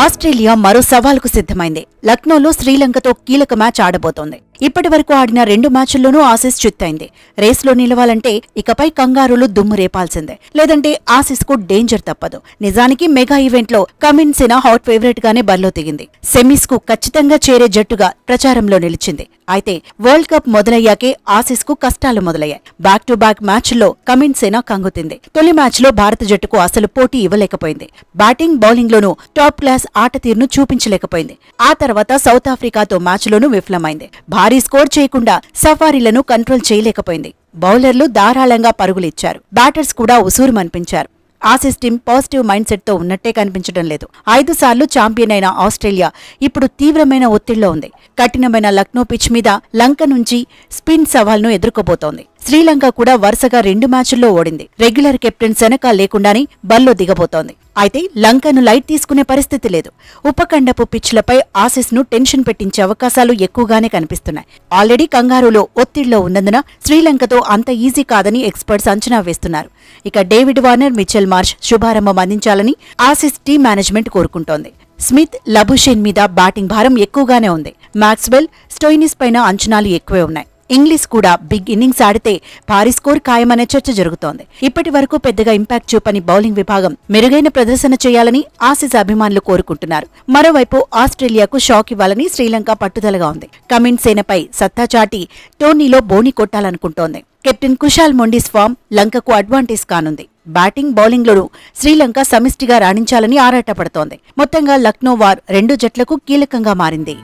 Australia మరో సవాల్కు సిద్ధమైంది. లక్నోలో శ్రీలంకతో కీలక మ్యాచ్ ఆడబోతోంది. ఇప్పటి వరకు ఆడిన రెండు మ్యాచ్ల్లోనూ ఆసీస్ చిత్తైంది. రేస్లో నిలవాలంటే ఇకపై కంగారులు దుమ్ము రేపాల్సిందే. లేదంటే ఆసీస్కు డేంజర్ తప్పదు. నిజానికి మెగా ఈవెంట్లో కమిన్ సినా హాట్ ఫేవరెట్ గానే బరిలో దిగింది సెమీస్కు ఖచ్చితంగా చేరే జట్టుగా ప్రచారంలో నిలిచింది. అయితే వరల్డ్ కప్ మొదలయ్యాకే ఆసీస్కు కష్టాలు మొదలయ్యాయి. బ్యాక్ టు బ్యాక్ మ్యాచ్ల్లో కమిన్ సేన కంగుతింది. తొలి మ్యాచ్లో భారత జట్టుకు అసలు పోటీ ఇవ్వలేకపోయింది. బ్యాటింగ్ బౌలింగ్ లోనూ టాప్ క్లాస్ ఆట తీరును చూపించలేకపోయింది. ఆ తర్వాత సౌత్ ఆఫ్రికాతో మ్యాచ్లోనూ విఫలమైంది. భారీ స్కోర్ చేయకుండా సఫారీలను కంట్రోల్ చేయలేకపోయింది. బౌలర్లు ధారాళంగా పరుగులిచ్చారు. బ్యాటర్స్ కూడా ఉసూరుమనిపించారు. ఆసిస్ టీం పాజిటివ్ మైండ్ సెట్తో ఉన్నట్టే కనిపించడం లేదు. ఐదు సార్లు ఛాంపియన్ అయిన ఆస్ట్రేలియా ఇప్పుడు తీవ్రమైన ఒత్తిడిలో ఉంది. కఠినమైన లక్నో పిచ్ మీద లంక నుంచి స్పిన్ సవాల్ను ఎదుర్కోబోతోంది. శ్రీలంక కూడా వరుసగా రెండు మ్యాచుల్లో ఓడింది. రెగ్యులర్ కెప్టెన్ సెనకా లేకుండానే బల్లో దిగబోతోంది. అయితే లంకను లైట్ తీసుకునే పరిస్థితి లేదు. ఉపఖండపు పిచ్లపై ఆసిస్ను టెన్షన్ పెట్టించే అవకాశాలు ఎక్కువగానే కనిపిస్తున్నాయి. ఆల్రెడీ కంగారులో ఒత్తిడిలో ఉన్నందున శ్రీలంకతో అంత ఈజీ కాదని ఎక్స్పర్ట్స్ అంచనా వేస్తున్నారు. ఇక డేవిడ్ వార్నర్ మిచెల్ మార్ష్ శుభారంభం అందించాలని ఆసిస్ టీం మేనేజ్మెంట్ కోరుకుంటోంది. స్మిత్ లబుషేన్ మీద బ్యాటింగ్ భారం ఎక్కువగానే ఉంది. మాక్స్వెల్ స్టోయినిస్ పైన అంచనాలు ఎక్కువే ఉన్నాయి. ఇంగ్లీష్ కూడా బిగ్ ఇన్నింగ్స్ ఆడితే భారీ స్కోర్ ఖాయమనే చర్చ జరుగుతోంది. ఇప్పటి వరకు పెద్దగా ఇంపాక్ట్ చూపని బౌలింగ్ విభాగం మెరుగైన ప్రదర్శన చేయాలని ఆసిస్ అభిమానులు కోరుకుంటున్నారు. మరోవైపు ఆస్ట్రేలియాకు షాక్ ఇవ్వాలని శ్రీలంక పట్టుదలగా ఉంది. కమిన్ సేనపై సత్తా చాటి టోర్నీలో బోని కొట్టాలనుకుంటోంది. కెప్టెన్ కుషాల్ మొండిస్ ఫామ్ లంకకు అడ్వాంటేజ్ కానుంది. బ్యాటింగ్ బౌలింగ్లను శ్రీలంక సమిష్టిగా రాణించాలని ఆరాటపడుతోంది. మొత్తంగా లక్నో వార్ రెండు జట్లకు కీలకంగా మారింది.